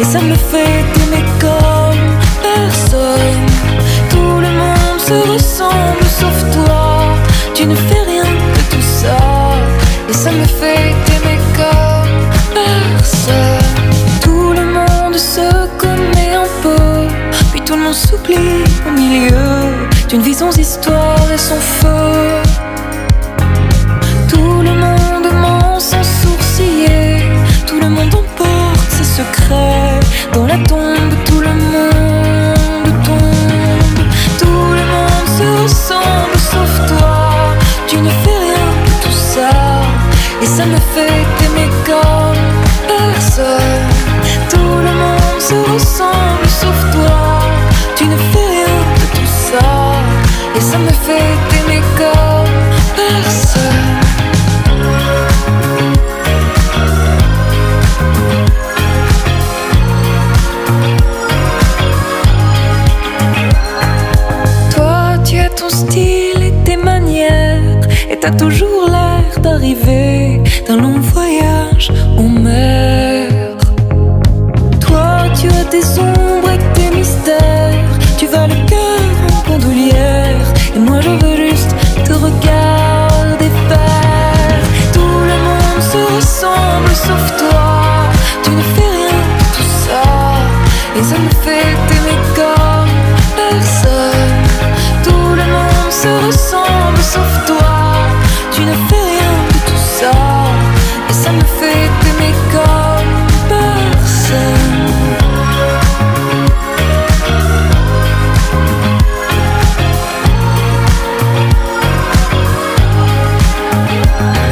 Et ça me fait t'aimer comme personne. Tout le monde se ressemble sauf toi. Tu ne fais rien de tout ça. Et ça me fait t'aimer comme personne. Tout le monde se connaît un peu. Puis tout le monde s'oublie au milieu d'une sans histoire Dans la tombe, tout le monde tombe. Tout le monde se ressemble sauf toi. Tu ne fais rien de tout ça. Et ça me fait t'aimer comme personne. Tout le monde se ressemble sauf toi. Tu ne fais rien de tout ça. Et ça me fait t'aimer comme personne. t'as toujours l'air d'arriver d'un long voyage, on meurt. Toi, tu as tes ombres et tes mystères, tu vas le cœur en pendoulière, et moi je veux juste te regarder faire. Tout le monde se ressemble sauf toi. Bye.